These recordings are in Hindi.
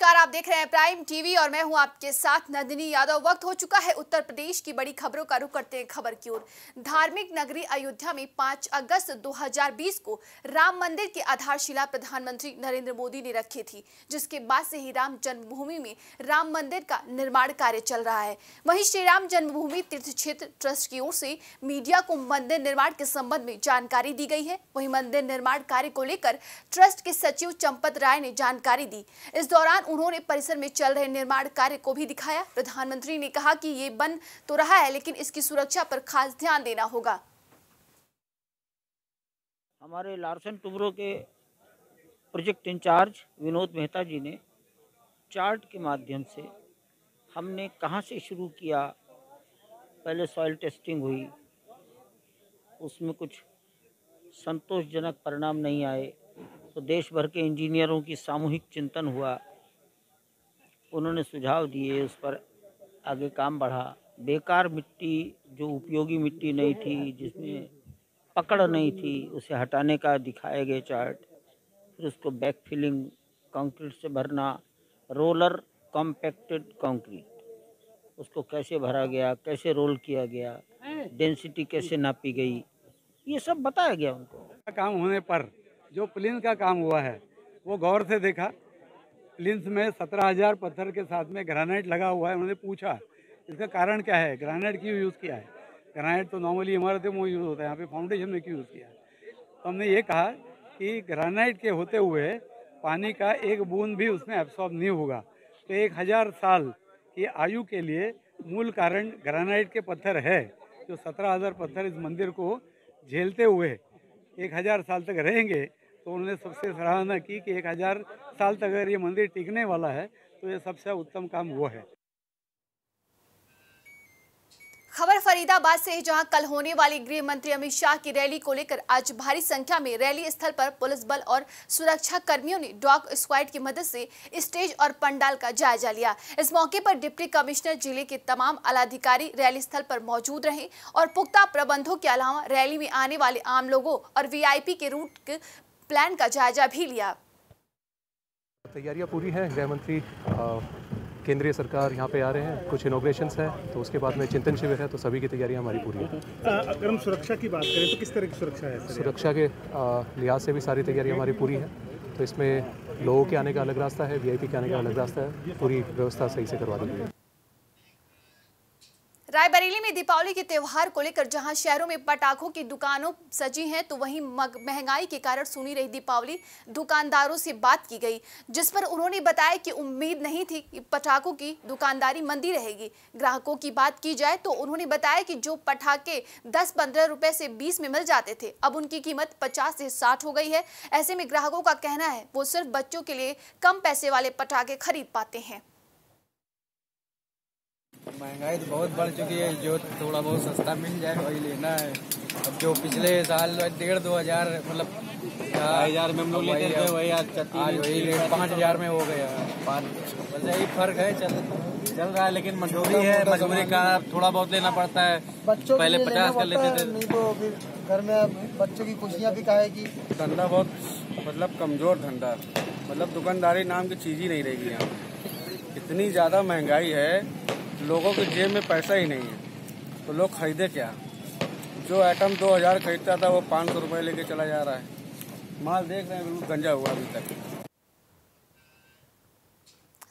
नमस्कार, आप देख रहे हैं प्राइम टीवी और मैं हूँ आपके साथ नंदिनी यादव। वक्त हो चुका है उत्तर प्रदेश की बड़ी खबरों का रुख करते हैं खबर की ओर। धार्मिक नगरी अयोध्या में 5 अगस्त 2020 को राम मंदिर की आधारशिला प्रधानमंत्री नरेंद्र मोदी ने रखी थी, जिसके बाद से ही राम जन्मभूमि में राम मंदिर का निर्माण कार्य चल रहा है। वही श्री राम जन्मभूमि तीर्थ क्षेत्र ट्रस्ट की ओर से मीडिया को मंदिर निर्माण के संबंध में जानकारी दी गई है। वही मंदिर निर्माण कार्य को लेकर ट्रस्ट के सचिव चंपत राय ने जानकारी दी। इस दौरान उन्होंने परिसर में चल रहे निर्माण कार्य को भी दिखाया। प्रधानमंत्री ने कहा कि ये बन तो रहा है, लेकिन इसकी सुरक्षा पर खास ध्यान देना होगा। हमारे लार्सन टुब्रो के project in charge Vinod Mehta ji ने चार्ट के माध्यम से हमने कहाँ से शुरू किया? पहले सॉइल टेस्टिंग हुई, उसमें कुछ संतोषजनक परिणाम नहीं आए तो देश भर के इंजीनियरों की सामूहिक चिंतन हुआ। उन्होंने सुझाव दिए, उस पर आगे काम बढ़ा। बेकार मिट्टी, जो उपयोगी मिट्टी नहीं थी, जिसमें पकड़ नहीं थी, उसे हटाने का दिखाए गए चार्ट, फिर उसको बैक फिलिंग कंक्रीट से भरना, रोलर कॉम्पैक्टेड कंक्रीट, उसको कैसे भरा गया, कैसे रोल किया गया, डेंसिटी कैसे नापी गई, ये सब बताया गया उनको। काम होने पर, जो प्लिंथ का काम हुआ है, वो गौर से देखा। प्लिंथ में सत्रह हज़ार पत्थर के साथ में ग्रेनाइट लगा हुआ है, उन्होंने पूछा, इसका कारण क्या है? ग्रेनाइट क्यों यूज़ किया है? ग्रेनाइट तो नॉर्मली इमारतों में यूज़ होता है, यहाँ पे फाउंडेशन में क्यों यूज़ किया है? तो हमने ये कहा कि ग्रेनाइट के होते हुए पानी का एक बूंद भी उसमें एब्सॉर्ब नहीं होगा। तो एक हज़ार साल की आयु के लिए मूल कारण ग्रेनाइट के पत्थर है, जो सत्रह हज़ार पत्थर इस मंदिर को झेलते हुए एक हज़ार साल तक रहेंगे। तो उन्होंने सबसे सराहना की कि एक हज़ार साल तक अगर ये मंदिर टिकने वाला है तो ये सबसे उत्तम काम वो है। खबर फरीदाबाद से है, जहाँ कल होने वाली गृह मंत्री अमित शाह की रैली को लेकर आज भारी संख्या में रैली स्थल पर पुलिस बल और सुरक्षा कर्मियों ने डॉग स्क्वाड की मदद से स्टेज और पंडाल का जायजा लिया। इस मौके पर डिप्टी कमिश्नर ज़िले के तमाम अलाधिकारी रैली स्थल पर मौजूद रहे और पुख्ता प्रबंधों के अलावा रैली में आने वाले आम लोगों और वीआईपी के रूट प्लान का जायजा भी लिया। तैयारियाँ पूरी हैं गृह मंत्री केंद्रीय सरकार यहाँ पे आ रहे हैं कुछ इनोग्रेशन है तो उसके बाद में चिंतन शिविर है तो सभी की तैयारियाँ हमारी पूरी हैं। अगर हम सुरक्षा की बात करें तो किस तरह की सुरक्षा है सुरक्षा के लिहाज से भी सारी तैयारियाँ हमारी पूरी है तो इसमें लोगों के आने का अलग रास्ता है वीआईपी के आने का अलग रास्ता है पूरी व्यवस्था सही से करवा दी गई है। रायबरेली में दीपावली के त्योहार को लेकर जहाँ शहरों में पटाखों की दुकानों सजी हैं तो वहीं महँगाई के कारण सुनी रही दीपावली दुकानदारों से बात की गई, जिस पर उन्होंने बताया कि उम्मीद नहीं थी कि पटाखों की दुकानदारी मंदी रहेगी। ग्राहकों की बात की जाए तो उन्होंने बताया कि जो पटाखे दस पंद्रह रुपए से बीस में मिल जाते थे, अब उनकी कीमत पचास से साठ हो गई है। ऐसे में ग्राहकों का कहना है, वो सिर्फ़ बच्चों के लिए कम पैसे वाले पटाखे खरीद पाते हैं। महँगाई तो बहुत बढ़ चुकी है जो थोड़ा बहुत सस्ता मिल जाए वही लेना है। अब जो पिछले साल डेढ़ दो हज़ार मतलब हज़ार में हम लोग लेते थे वही आज आज वही रेट पाँच हज़ार में हो गया। पाँच। बस यही फ़र्क है चल चल रहा है लेकिन मजबूरी है मजबूरी का थोड़ा बहुत लेना पड़ता है। पहले पचास कर लेते थे। नहीं तो फिर घर में बच्चों की खुशियाँ भी कहेगी धंधा बहुत मतलब कमज़ोर धंधा। मतलब दुकानदारी नाम की चीज़ ही नहीं रहेगी यहाँ। इतनी ज़्यादा महँगाई है लोगों के जेब में पैसा ही नहीं है। तो लोग खरीदे क्या? जो आइटम दो हज़ार खरीदता था, वो पाँच सौ रुपये लेके चला जा रहा है। माल देख रहे हैं, बिल्कुल गंजा हुआ अभी तक।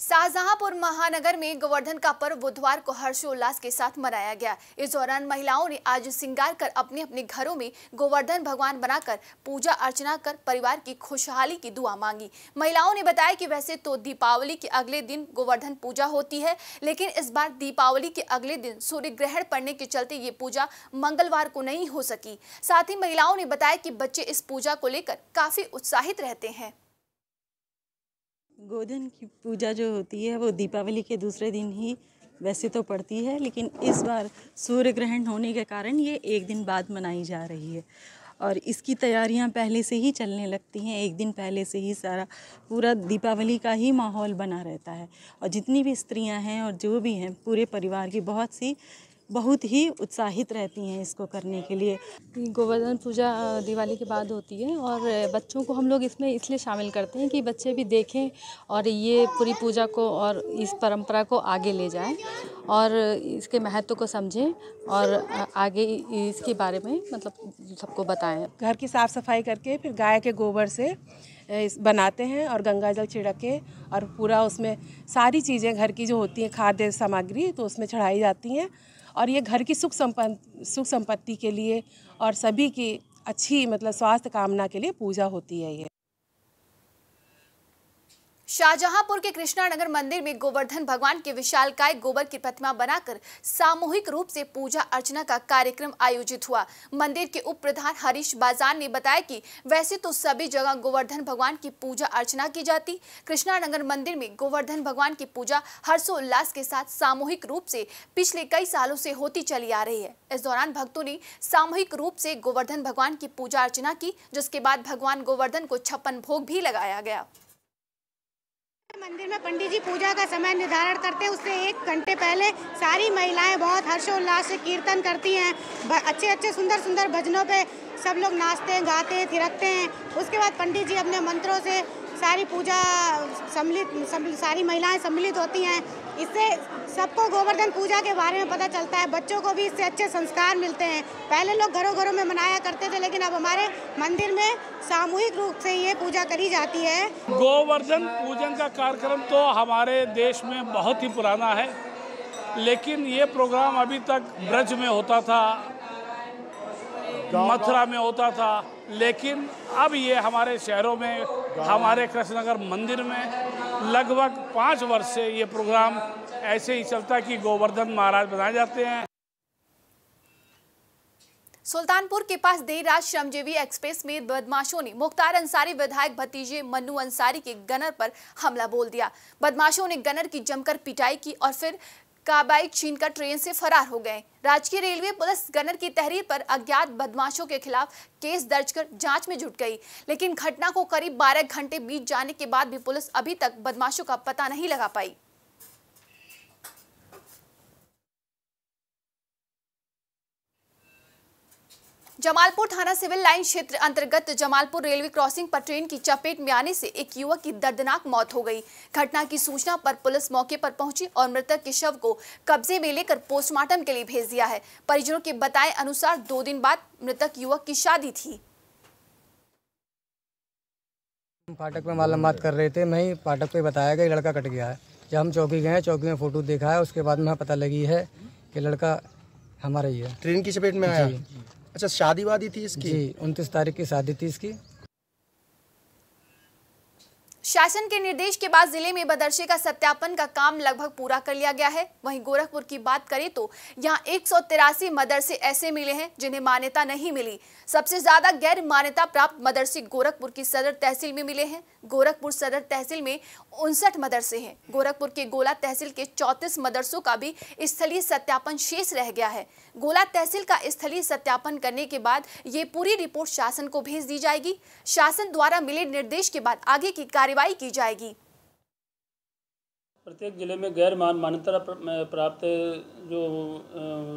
शाहजहांपुर महानगर में गोवर्धन का पर्व बुधवार को हर्षोल्लास के साथ मनाया गया। इस दौरान महिलाओं ने आज श्रृंगार कर अपने अपने घरों में गोवर्धन भगवान बनाकर पूजा अर्चना कर परिवार की खुशहाली की दुआ मांगी। महिलाओं ने बताया कि वैसे तो दीपावली के अगले दिन गोवर्धन पूजा होती है, लेकिन इस बार दीपावली के अगले दिन सूर्य ग्रहण पड़ने के चलते ये पूजा मंगलवार को नहीं हो सकी। साथ ही महिलाओं ने बताया कि बच्चे इस पूजा को लेकर काफ़ी उत्साहित रहते हैं। गोधन की पूजा जो होती है, वो दीपावली के दूसरे दिन ही वैसे तो पड़ती है, लेकिन इस बार सूर्य ग्रहण होने के कारण ये एक दिन बाद मनाई जा रही है। और इसकी तैयारियाँ पहले से ही चलने लगती हैं, एक दिन पहले से ही सारा, पूरा दीपावली का ही माहौल बना रहता है। और जितनी भी स्त्रियाँ हैं और जो भी हैं, पूरे परिवार की बहुत सी बहुत ही उत्साहित रहती हैं इसको करने के लिए। गोवर्धन पूजा दिवाली के बाद होती है और बच्चों को हम लोग इसमें इसलिए शामिल करते हैं कि बच्चे भी देखें और ये पूरी पूजा को और इस परंपरा को आगे ले जाएँ और इसके महत्व को समझें और आगे इसके बारे में मतलब सबको बताएँ। घर की साफ़ सफ़ाई करके फिर गाय के गोबर से इस बनाते हैं और गंगा जल छिड़क के और पूरा उसमें सारी चीज़ें घर की जो होती हैं खाद्य सामग्री तो उसमें चढ़ाई जाती हैं और ये घर की सुख संपन्न सुख संपत्ति के लिए और सभी की अच्छी मतलब स्वास्थ्य कामना के लिए पूजा होती है ये। शाहजहांपुर के कृष्णानगर मंदिर में गोवर्धन भगवान के विशालकाय गोबर की प्रतिमा बनाकर सामूहिक रूप से पूजा अर्चना का कार्यक्रम आयोजित हुआ। मंदिर के उप प्रधान हरीश बाज़ार ने बताया कि वैसे तो सभी जगह गोवर्धन भगवान की पूजा अर्चना की जाती। कृष्णानगर मंदिर में गोवर्धन भगवान की पूजा हर्षोल्लास के साथ सामूहिक रूप से पिछले कई सालों से होती चली आ रही है। इस दौरान भक्तों ने सामूहिक रूप से गोवर्धन भगवान की पूजा अर्चना की, जिसके बाद भगवान गोवर्धन को छप्पन भोग भी लगाया गया। मंदिर में पंडित जी पूजा का समय निर्धारण करते हैं। उससे एक घंटे पहले सारी महिलाएँ बहुत हर्षोल्लास से कीर्तन करती हैं। अच्छे अच्छे सुंदर सुंदर भजनों पे सब लोग नाचते हैं, गाते हैं, थिरकते हैं। उसके बाद पंडित जी अपने मंत्रों से सारी पूजा सम्मिलित सारी महिलाएँ सम्मिलित होती हैं। इससे सबको गोवर्धन पूजा के बारे में पता चलता है। बच्चों को भी इससे अच्छे संस्कार मिलते हैं। पहले लोग घरों घरों में मनाया करते थे लेकिन अब हमारे मंदिर में सामूहिक रूप से ये पूजा करी जाती है। गोवर्धन पूजन का कार्यक्रम तो हमारे देश में बहुत ही पुराना है लेकिन ये प्रोग्राम अभी तक ब्रज में होता था मथुरा में होता था लेकिन अब ये हमारे शहरों में हमारे कृष्णनगर मंदिर में लगभग पाँच वर्ष से ये प्रोग्राम ऐसे ही चलता कि गोवर्धन महाराज बनाए जाते हैं। सुल्तानपुर के पास देर रात श्रमजीवी एक्सप्रेस में बदमाशों ने मुख्तार अंसारी, विधायक भतीजे मन्नू अंसारी के गनर पर हमला बोल दिया। बदमाशों ने गनर की जमकर पिटाई की और फिर काबाइक छीनकर ट्रेन से फरार हो गए। राजकीय रेलवे पुलिस गनर की तहरीर पर अज्ञात बदमाशों के खिलाफ केस दर्ज कर जाँच में जुट गई। लेकिन घटना को करीब 12 घंटे बीत जाने के बाद भी पुलिस अभी तक बदमाशों का पता नहीं लगा पाई। जमालपुर थाना सिविल लाइन क्षेत्र अंतर्गत जमालपुर रेलवे क्रॉसिंग पर ट्रेन की चपेट में आने से एक युवक की दर्दनाक मौत हो गई। घटना की सूचना पर पुलिस मौके पर पहुँची और मृतक के शव को कब्जे में लेकर पोस्टमार्टम के लिए भेज दिया है। परिजनों के बताए अनुसार दो दिन बाद मृतक युवक की शादी थी। फाटक में मालूम बात कर रहे थे मैं ही फाटक पे बताया गया लड़का कट गया है। जब हम चौकी गए चौकी में फ़ोटो देखा है उसके बाद में पता लगी है कि लड़का हमारा ही है। ट्रेन की चपेट में आया? अच्छा शादी वादी थी इसकी? जी उनतीस तारीख की शादी थी इसकी। शासन के निर्देश के बाद ज़िले में मदरसे का सत्यापन का काम लगभग पूरा कर लिया गया है। वहीं गोरखपुर की बात करें तो यहाँ एक मदरसे ऐसे मिले हैं जिन्हें मान्यता नहीं मिली। सबसे ज़्यादा गैर मान्यता प्राप्त मदरसे गोरखपुर की सदर तहसील में मिले हैं। गोरखपुर सदर तहसील में उनसठ मदरसे हैं। गोरखपुर के गोला तहसील के चौतीस मदरसों का भी स्थलीय सत्यापन शेष रह गया है। गोला तहसील का स्थलीय सत्यापन करने के बाद ये पूरी रिपोर्ट शासन को भेज दी जाएगी। शासन द्वारा मिले निर्देश के बाद आगे की कार्यवाही की जाएगी। प्रत्येक ज़िले में गैर मान, मान्यता प्राप्त जो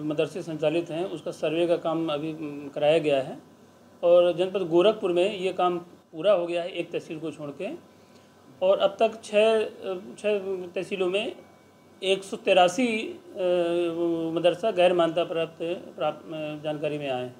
मदरसे संचालित हैं, उसका सर्वे का काम अभी कराया गया है। और जनपद गोरखपुर में ये काम पूरा हो गया है, एक तहसील को छोड़ के। और अब तक छः छः तहसीलों में एक सौ तिरासी मदरसा गैर मान्यता प्राप्त प्राप्त जानकारी में आए हैं।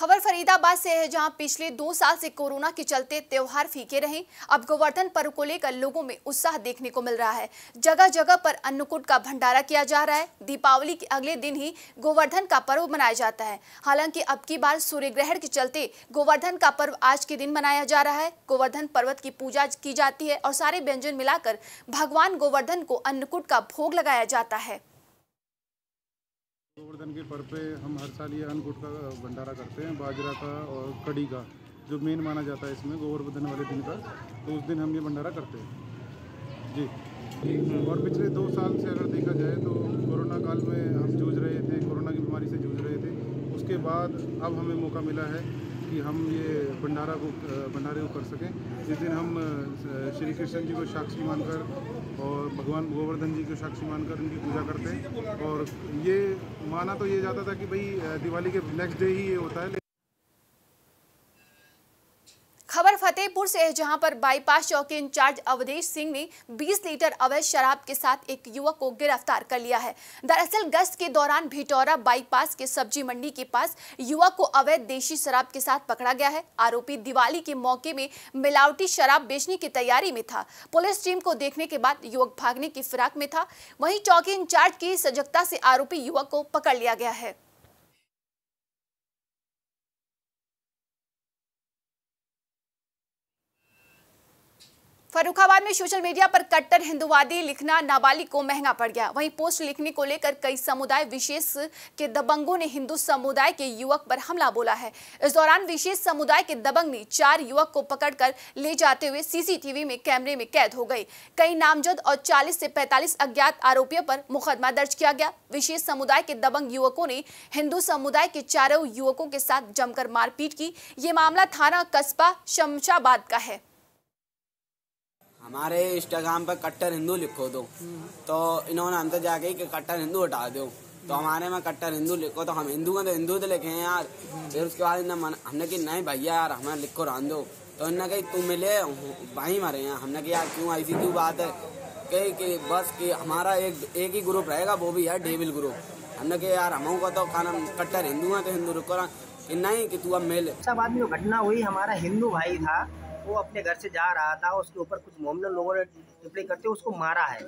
खबर फरीदाबाद से है, जहाँ पिछले दो साल से कोरोना के चलते त्योहार फीके रहे। अब गोवर्धन पर्व को लेकर लोगों में उत्साह देखने को मिल रहा है। जगह जगह पर अन्नकूट का भंडारा किया जा रहा है। दीपावली के अगले दिन ही गोवर्धन का पर्व मनाया जाता है। हालाँकि अब की बार सूर्य ग्रहण के चलते गोवर्धन का पर्व आज के दिन मनाया जा रहा है। गोवर्धन पर्वत की पूजा की जाती है और सारे व्यंजन मिलाकर भगवान गोवर्धन को अन्नकूट का भोग लगाया जाता है। गोवर्धन के पर्व पे हम हर साल ये अन्नकूट का भंडारा करते हैं, बाजरा का और कड़ी का, जो मेन माना जाता है इसमें, गोवर्धन वाले दिन का तो उस दिन हम ये भंडारा करते हैं। जी। और पिछले दो साल से अगर देखा जाए तो कोरोना काल में हम जूझ रहे थे, कोरोना की बीमारी से जूझ रहे थे, उसके बाद अब हमें मौका मिला है कि हम ये भंडारा को भंडारे को कर सकें। जिस दिन हम श्री कृष्ण जी को साक्षी मानकर और भगवान गोवर्धन जी को साक्षी मानकर उनकी पूजा करते हैं। और ये माना तो ये जाता था कि भाई दिवाली के नेक्स्ट डे ही ये होता है खबर फतेहपुर से जहाँ पर बाईपास चौकी इंचार्ज अवधेश सिंह ने 20 लीटर अवैध शराब के साथ एक युवक को गिरफ़्तार कर लिया है। दरअसल, गश्त के दौरान भिटौरा बाईपास के सब्ज़ी मंडी के पास युवक को अवैध देशी शराब के साथ पकड़ा गया है। आरोपी दिवाली के मौके में मिलावटी शराब बेचने की तैयारी में था। पुलिस टीम को देखने के बाद युवक भागने की फिराक में था। वहीं चौकी इंचार्ज की सजगता से आरोपी युवक को पकड़ लिया गया है। फरुखाबाद में सोशल मीडिया पर कट्टर हिंदुवादी लिखना नाबालिग को महँगा पड़ गया। वहीं पोस्ट लिखने को लेकर कई समुदाय, विशेष के दबंगों ने हिंदू समुदाय के युवक पर हमला बोला है। इस दौरान विशेष समुदाय के दबंग ने चार युवक को पकड़कर ले जाते हुए सीसीटीवी में कैमरे में कैद हो गए। कई नामजद और 40 से 45 अज्ञात आरोपियों पर मुकदमा दर्ज किया गया। विशेष समुदाय के दबंग युवकों ने हिंदू समुदाय के चारों युवकों के साथ जमकर मारपीट की। ये मामला थाना कस्बा शमशाबाद का है। हमारे इंस्टाग्राम पर कट्टर हिंदू लिखो दो। तो इन्होंने हमसे जाके कि कट्टर हिंदू हटा दो। तो हमारे में कट्टर हिंदू लिखो तो हम हिंदू हैं तो हिंदू तो लिखे हैं यार। फिर उसके बाद हमने कि नहीं भैया यार, हमें लिखो रहने दो। तो इन्हें कही, तू मिले, भाई मरे हैं। हमने कि यार, क्यों? ऐसी क्यों बात है? कही कि बस कि हमारा एक एक ही ग्रुप रहेगा, वो भी है डेविल ग्रुप हमने कि यार, हम को तो खाना, कट्टर हिंदू है तो हिंदू रुको कि नहीं, कि तू अब मिल। सब आदमी घटना हुई, हमारा हिंदू भाई था वो अपने घर से जा रहा था, उसके ऊपर कुछ मोमडन लोगों ने टिप्पणी करते हुए उसको मारा है।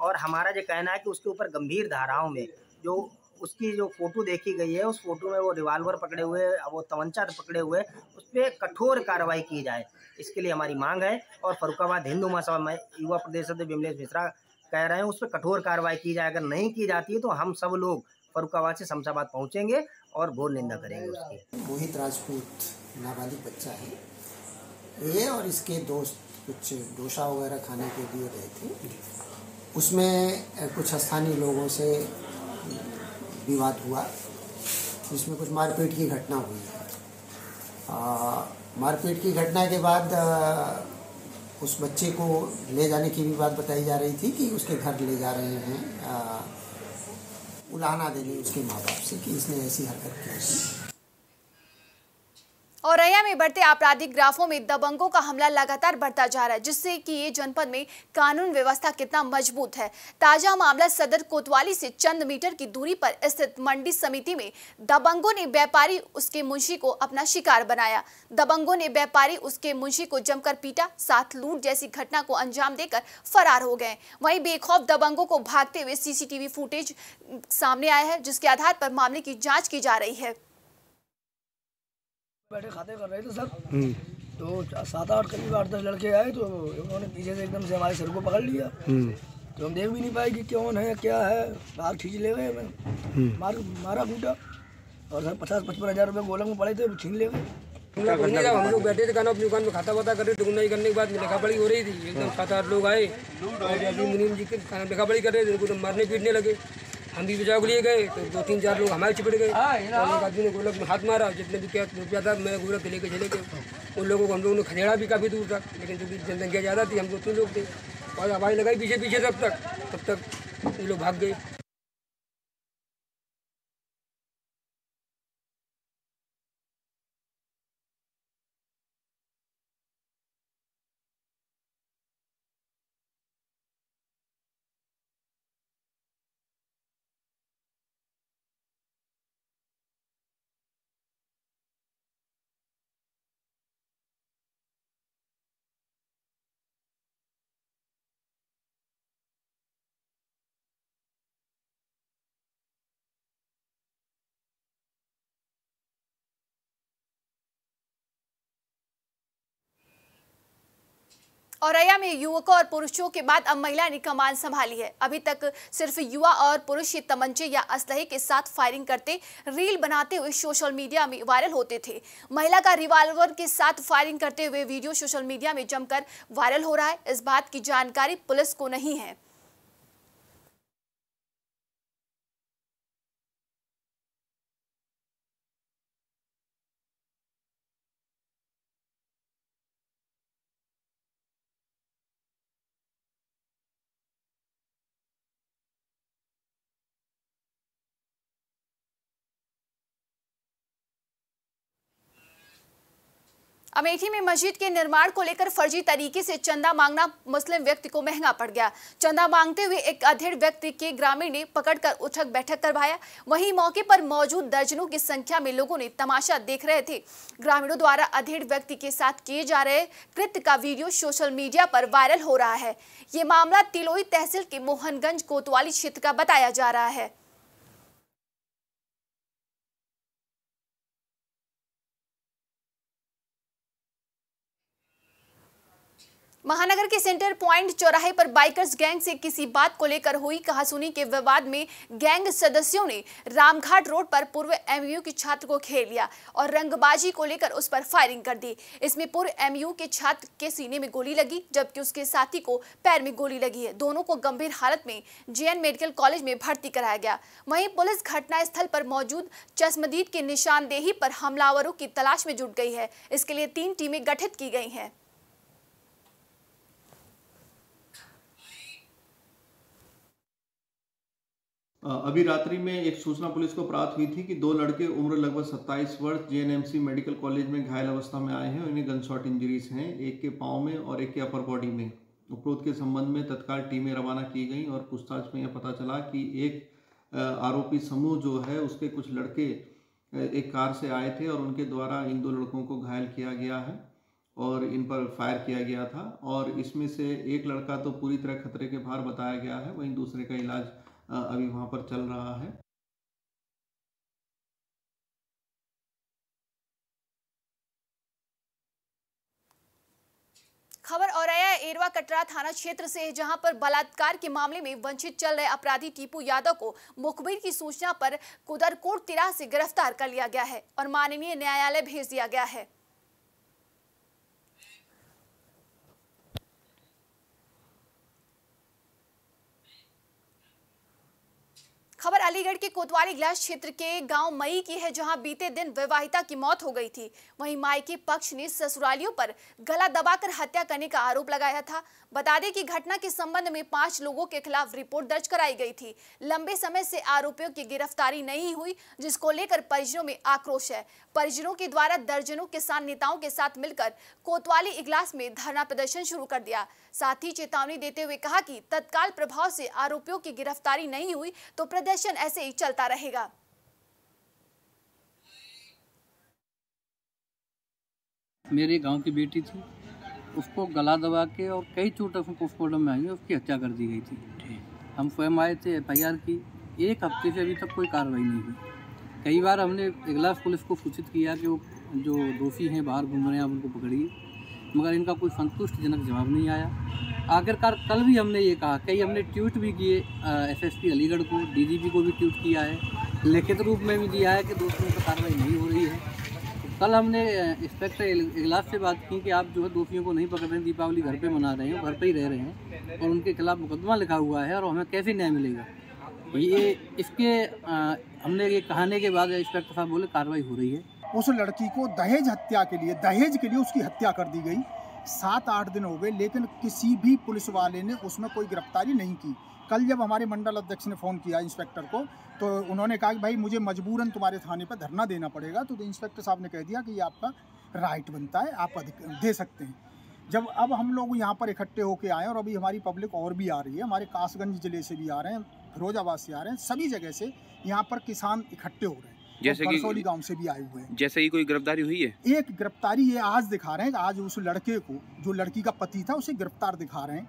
और हमारा ये कहना है कि उसके ऊपर गंभीर धाराओं में जो उसकी जो फ़ोटो देखी गई है, उस फ़ोटो में वो रिवाल्वर पकड़े हुए वो तमंचा पकड़े हुए, उस पर कठोर कार्रवाई की जाए, इसके लिए हमारी मांग है। और फरुखाबाद हिंदू महासभा में युवा प्रदेश अध्यक्ष विमलेश मिश्रा कह रहे हैं, उस पर कठोर कार्रवाई की जाए, अगर नहीं की जाती है तो हम सब लोग फरुखाबाद से शमशाबाद पहुँचेंगे और घोर निंदा करेंगे उसकी। मोहित राजपूत नाबालिग बच्चा है। ये और इसके दोस्त कुछ डोसा वगैरह खाने के लिए गए थे। उसमें कुछ स्थानीय लोगों से विवाद हुआ, जिसमें कुछ मारपीट की घटना हुई। है मारपीट की घटना के बाद उस बच्चे को ले जाने की भी बात बताई जा रही थी कि उसके घर ले जा रहे हैं। उलाहना देने उसके माँ बाप से कि इसने ऐसी हरकत की औरैया में बढ़ते आपराधिक ग्राफों में दबंगों का हमला लगातार बढ़ता जा रहा है, जिससे कि ये जनपद में कानून व्यवस्था कितना मज़बूत है। ताज़ा मामला सदर कोतवाली से चंद मीटर की दूरी पर स्थित मंडी समिति में दबंगों ने व्यापारी उसके मुंशी को अपना शिकार बनाया। दबंगों ने व्यापारी उसके मुंशी को जमकर पीटा, साथ लूट जैसी घटना को अंजाम देकर फरार हो गए। वही बेखौफ दबंगों को भागते हुए सीसीटीवी फुटेज सामने आया है, जिसके आधार पर मामले की जाँच की जा रही है। बैठे खाते कर रहे थे सब। तो सात आठ करीब आठ दस लड़के आए तो उन्होंने पीछे से एकदम से हमारे सर को पकड़ लिया। तो हम देख भी नहीं पाए कि कौन है क्या है। बाहर खींच ले गए हमें। मार मारा कूटा और सर पचास पचपन हज़ार रुपये गोलम में पड़े थे छीन ले गए। हम लोग बैठे थे खाना अपनी दुकान में खाता वाता कर रहे थे दुकानदारी करने के बाद लिखा पढ़ी हो रही थी। एकदम सात आठ लोग आए। और अभी मुनीम जी के खाना लिखा पढ़ी कर रहे थे उनको तो मारने पीटने लगे। हम भी बचाव के लिए गए तो दो तीन चार लोग हमारे चिपट गए। और एक आदमी ने गोलक में हाथ मारा जितने भी क्या रुपया था मैं गोलक के लेके चले गए उन लोगों को हम लोगों ने खदेड़ा भी काफ़ी दूर तक लेकिन चूँकि जनसंख्या ज़्यादा थी हम दो तीन लोग थे। और आवाज़ लगाई पीछे पीछे तब तक। तब तक ये लोग भाग गए। औरैया में युवकों और पुरुषों के बाद अब महिला ने कमान संभाली है। अभी तक सिर्फ़ युवा और पुरुष ही तमंचे या असलहे के साथ फायरिंग करते रील बनाते हुए सोशल मीडिया में वायरल होते थे। महिला का रिवाल्वर के साथ फायरिंग करते हुए वीडियो सोशल मीडिया में जमकर वायरल हो रहा है। इस बात की जानकारी पुलिस को नहीं है। अमेठी में मस्जिद के निर्माण को लेकर फर्जी तरीके से चंदा मांगना मुस्लिम व्यक्ति को महँगा पड़ गया। चंदा मांगते हुए एक अधेड़ व्यक्ति के ग्रामीण ने पकड़कर उठक बैठक करवाया। वहीं मौके पर मौजूद दर्जनों की संख्या में लोगों ने तमाशा देख रहे थे। ग्रामीणों द्वारा अधेड़ व्यक्ति के साथ किए जा रहे कृत्य का वीडियो सोशल मीडिया पर वायरल हो रहा है। ये मामला तिलोई तहसील के मोहनगंज कोतवाली क्षेत्र का बताया जा रहा है। महानगर के सेंटर पॉइंट चौराहे पर बाइकर्स गैंग से किसी बात को लेकर हुई कहासुनी के विवाद में गैंग सदस्यों ने रामघाट रोड पर पूर्व एमयू के छात्र को घेर लिया और रंगबाजी को लेकर उस पर फायरिंग कर दी। इसमें पूर्व एमयू के छात्र के सीने में गोली लगी, जबकि उसके साथी को पैर में गोली लगी है। दोनों को गंभीर हालत में जेएन मेडिकल कॉलेज में भर्ती कराया गया। वहीं पुलिस घटनास्थल पर मौजूद चश्मदीद की निशानदेही पर हमलावरों की तलाश में जुट गई है। इसके लिए तीन टीमें गठित की गई हैं। अभी रात्रि में एक सूचना पुलिस को प्राप्त हुई थी कि दो लड़के उम्र लगभग 27 वर्ष जेएनएमसी मेडिकल कॉलेज में घायल अवस्था में आए हैं। उन्हें गन शॉट इंजरीज हैं, एक के पाँव में और एक के अपर बॉडी में। उपरोध के संबंध में तत्काल टीमें रवाना की गई और पूछताछ में यह पता चला कि एक आरोपी समूह जो है, उसके कुछ लड़के एक कार से आए थे और उनके द्वारा इन दो लड़कों को घायल किया गया है और इन पर फायर किया गया था। और इसमें से एक लड़का तो पूरी तरह खतरे के बाहर बताया गया है, वहीं दूसरे का इलाज अभी वहाँ पर चल रहा है। खबर और आया एरवा कटरा थाना क्षेत्र से, जहाँ पर बलात्कार के मामले में वंचित चल रहे अपराधी टीपू यादव को मुखबिर की सूचना पर कुदरकोट तिराह से गिरफ़्तार कर लिया गया है और माननीय न्यायालय भेज दिया गया है। खबर अलीगढ़ के कोतवाली ग्लास क्षेत्र के गाँव मई की है, जहाँ बीते दिन विवाहिता की मौत हो गई थी। वहीं माई के पक्ष ने ससुरालियों पर गला दबाकर हत्या करने का आरोप लगाया था। बता दें कि घटना के संबंध में पाँच लोगों के खिलाफ रिपोर्ट दर्ज कराई गई थी। लंबे समय से आरोपियों की गिरफ्तारी नहीं हुई, जिसको लेकर परिजनों में आक्रोश है। परिजनों के द्वारा दर्जनों किसान नेताओं के साथ मिलकर कोतवाली इगलास में धरना प्रदर्शन शुरू कर दिया। साथ ही चेतावनी देते हुए कहा कि तत्काल प्रभाव से आरोपियों की गिरफ्तारी नहीं हुई तो प्रदर्शन ऐसे ही चलता रहेगा। मेरे गाँव की बेटी थी, उसको गला दबा के और कई चोट उसको पोस्टमार्टम में आई उसकी हत्या कर दी गई थी। हम स्वयं आए थे एफ़ की। एक हफ़्ते से अभी तक कोई कार्रवाई नहीं हुई। कई बार हमने इगलास पुलिस को सूचित किया कि वो जो दोषी हैं, बाहर घूम रहे हैं, आप उनको पकड़िए। मगर इनका कोई संतुष्टजनक जवाब नहीं आया। आखिरकार कल भी हमने ये कहा कई हमने ट्वीट भी किए एसएसपी अलीगढ़ को डीजीपी को भी ट्वीट किया है। लिखित रूप में भी दिया है कि दोषियों पर कार्रवाई नहीं हो रही है। कल हमने इंस्पेक्टर इगलास से बात की कि आप जो है दोषियों को नहीं पकड़ रहे हैं दीपावली घर पे मना रहे हैं घर पे ही रह रहे हैं और उनके खिलाफ मुकदमा लिखा हुआ है और हमें कैसे न्याय मिलेगा? ये इसके आ, हमने ये कहने के बाद इंस्पेक्टर साहब बोले कार्रवाई हो रही है। उस लड़की को दहेज हत्या के लिए, दहेज के लिए उसकी हत्या कर दी गई। सात आठ दिन हो गए, लेकिन किसी भी पुलिस वाले ने उसमें कोई गिरफ्तारी नहीं की। कल जब हमारे मंडल अध्यक्ष ने फ़ोन किया इंस्पेक्टर को तो उन्होंने कहा कि भाई, मुझे मजबूरन तुम्हारे थाने पर धरना देना पड़ेगा। तो इंस्पेक्टर साहब ने कह दिया कि ये आपका राइट बनता है, आप दे सकते हैं। जब अब हम लोग यहाँ पर इकट्ठे होके आए और अभी हमारी पब्लिक और भी आ रही है, हमारे कासगंज ज़िले से भी आ रहे हैं, फिरोजाबाद से आ रहे हैं, सभी जगह से यहाँ पर किसान इकट्ठे हो रहे हैं। जैसे कि करसौली गाँव से भी आए हुए हैं। जैसे ही कोई गिरफ्तारी हुई है? एक गिरफ्तारी ये आज दिखा रहे हैं आज उस लड़के को जो लड़की का पति था उसे गिरफ़्तार दिखा रहे हैं।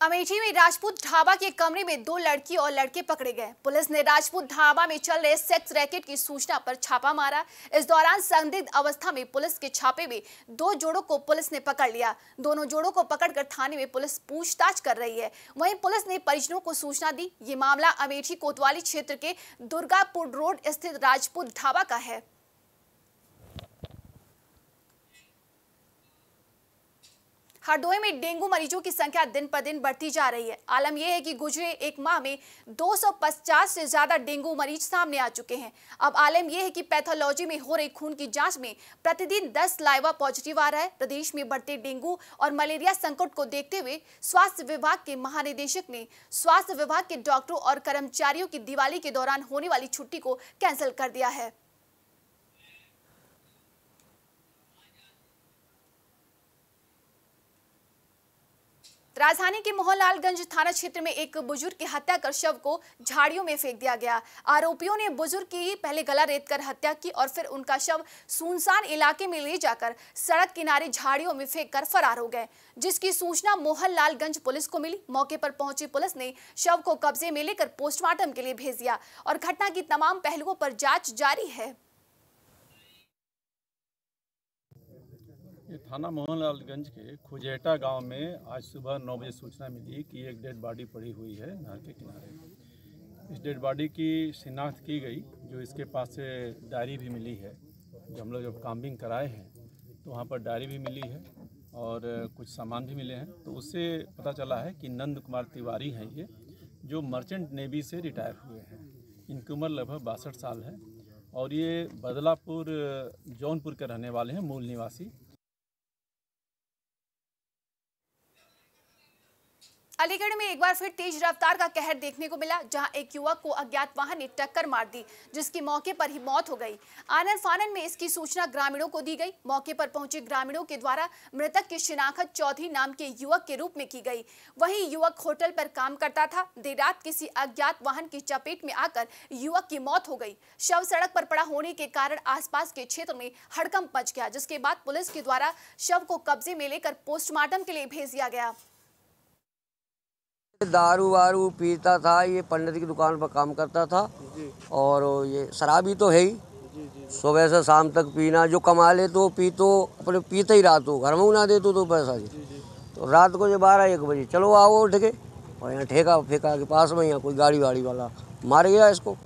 अमेठी में राजपूत ढाबा के कमरे में दो लड़की और लड़के पकड़े गए। पुलिस ने राजपूत ढाबा में चल रहे सेक्स रैकेट की सूचना पर छापा मारा। इस दौरान संदिग्ध अवस्था में पुलिस के छापे में दो जोड़ों को पुलिस ने पकड़ लिया। दोनों जोड़ों को पकड़कर थाने में पुलिस पूछताछ कर रही है। वहीं पुलिस ने परिजनों को सूचना दी। ये मामला अमेठी कोतवाली क्षेत्र के दुर्गापुर रोड स्थित राजपूत ढाबा का है। हरदोई में डेंगू मरीजों की संख्या दिन पर दिन बढ़ती जा रही है। आलम यह है कि गुजरे एक माह में 250 से ज़्यादा डेंगू मरीज़ सामने आ चुके हैं। अब आलम यह है कि पैथोलॉजी में हो रही खून की जाँच में प्रतिदिन 10 लाइवा पॉजिटिव आ रहा है। प्रदेश में बढ़ते डेंगू और मलेरिया संकट को देखते हुए स्वास्थ्य विभाग के महानिदेशक ने स्वास्थ्य विभाग के डॉक्टरों और कर्मचारियों की दिवाली के दौरान होने वाली छुट्टी को कैंसिल कर दिया है। राजधानी के मोहनलालगंज थाना क्षेत्र में एक बुज़ुर्ग की हत्या कर शव को झाड़ियों में फेंक दिया गया। आरोपियों ने बुज़ुर्ग की पहले गला रेत कर हत्या की और फिर उनका शव सुनसान इलाके में ले जाकर सड़क किनारे झाड़ियों में फेंक कर फरार हो गए, जिसकी सूचना मोहनलालगंज पुलिस को मिली। मौके पर पहुँची पुलिस ने शव को कब्जे में लेकर पोस्टमार्टम के लिए भेज दिया और घटना की तमाम पहलुओं पर जाँच जारी है। ये थाना मोहनलालगंज के खुजेटा गाँव में आज सुबह नौ बजे सूचना मिली कि एक डेड बॉडी पड़ी हुई है नहर के किनारे। इस डेड बॉडी की शिनाख्त की गई, जो इसके पास से डायरी भी मिली है। जो हम लोग जब काम्बिंग कराए हैं तो वहाँ पर डायरी भी मिली है और कुछ सामान भी मिले हैं। तो उससे पता चला है कि नंद कुमार तिवारी हैं ये, जो मर्चेंट नेवी से रिटायर हुए हैं। इनकी उम्र लगभग बासठ साल है और ये बदलापुर, जौनपुर के रहने वाले हैं, मूल निवासी। अलीगढ़ में एक बार फिर तेज रफ्तार का कहर देखने को मिला, जहाँ एक युवक को अज्ञात वाहन ने टक्कर मार दी, जिसकी मौके पर ही मौत हो गई। आनर फानन में इसकी सूचना ग्रामीणों को दी गई। मौके पर पहुँचे ग्रामीणों के द्वारा मृतक की शिनाखत चौधरी नाम के युवक के रूप में की गई। वही युवक होटल पर काम करता था। देर रात किसी अज्ञात वाहन की चपेट में आकर युवक की मौत हो गई। शव सड़क पर पड़ा होने के कारण आसपास के क्षेत्र में हड़कंप मच गया, जिसके बाद पुलिस के द्वारा शव को कब्जे में लेकर पोस्टमार्टम के लिए भेज दिया गया। दारू वारू पीता था ये पंडित की दुकान पर काम करता था। और ये शराबी तो है ही। सुबह से शाम तक पीना जो कमा ले तो पी तो अपने पीते ही रात हो घर में ना दे तो, तो पैसा जी। तो रात को जो बारह एक बजे चलो आओ उठ के और यहाँ ठेका फेंका के पास में यहाँ कोई गाड़ी वाड़ी वाला मार गया इसको।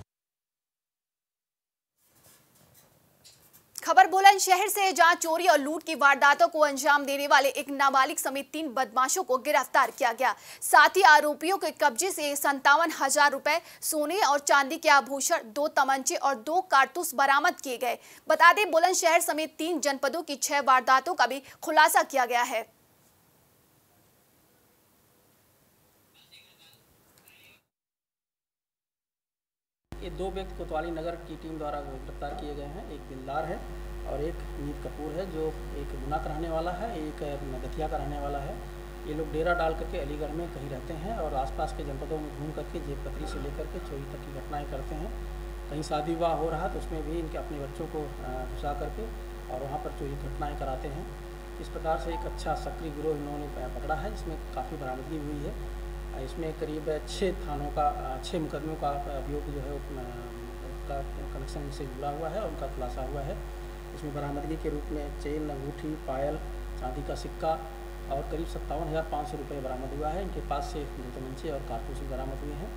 खबर बुलंदशहर से जहाँ चोरी और लूट की वारदातों को अंजाम देने वाले एक नाबालिग समेत तीन बदमाशों को गिरफ़्तार किया गया। साथ ही आरोपियों के कब्जे से संतावन हज़ार रुपए, सोने और चांदी के आभूषण, दो तमंचे और दो कारतूस बरामद किए गए। बता दें, बुलंदशहर समेत तीन जनपदों की छह वारदातों का भी खुलासा किया गया है। ये दो व्यक्ति कोतवाली नगर की टीम द्वारा गिरफ़्तार किए गए हैं। एक दिलदार है और एक नीत कपूर है, जो एक गुना का रहने वाला है, एक नगतिया का रहने वाला है। ये लोग डेरा डाल करके अलीगढ़ में कहीं रहते हैं और आसपास के जनपदों में घूम करके, जेब कतरी से लेकर के चोरी तक की घटनाएँ करते हैं। कहीं शादी विवाह हो रहा तो उसमें भी इनके अपने बच्चों को घुसा करके और वहाँ पर चोरी घटनाएँ कराते हैं। इस प्रकार से एक अच्छा सक्रिय गिरोह इन्होंने पकड़ा है, जिसमें काफ़ी बरामदगी हुई है। इसमें करीब छः थानों का छः मुकदमों का अभियोग जो है उसका कनेक्शन से जुड़ा हुआ है और उनका खुलासा हुआ है। इसमें बरामदगी के रूप में चेन, अंगूठी, पायल चांदी का सिक्का और करीब सत्तावन हज़ार पाँच सौ रुपये बरामद हुआ है। इनके पास से दमंचे और कारतूस बरामद हुए हैं।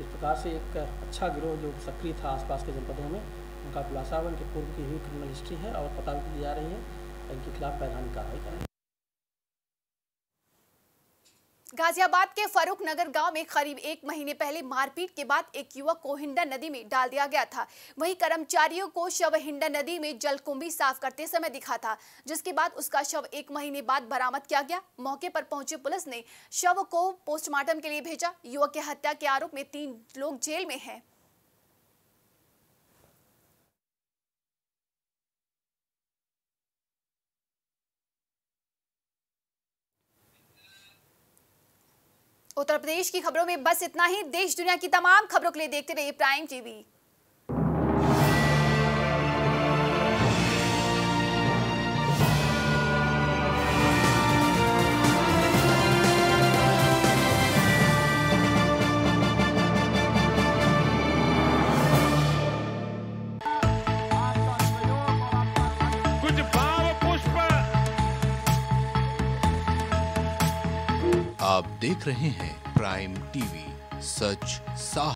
इस प्रकार से एक अच्छा गिरोह जो सक्रिय था आसपास के जनपदों में, उनका खुलासा हुआ। इनके पूर्व की हुई क्रिमिनल हिस्ट्री है और पता भी की जा रही है। इनके खिलाफ वैधानिक कार्रवाई करें। गाजियाबाद के फरूख नगर गाँव में करीब एक महीने पहले मारपीट के बाद एक युवक को हिंडा नदी में डाल दिया गया था। वहीं कर्मचारियों को शव हिंडा नदी में जलकुंभी साफ़ करते समय दिखा था, जिसके बाद उसका शव एक महीने बाद बरामद किया गया। मौके पर पहुँची पुलिस ने शव को पोस्टमार्टम के लिए भेजा। युवक की हत्या के आरोप में तीन लोग जेल में हैं। उत्तर प्रदेश की खबरों में बस इतना ही। देश दुनिया की तमाम खबरों के लिए देखते रहिए प्राइम टीवी आप देख रहे हैं प्राइम टीवी सच साफ़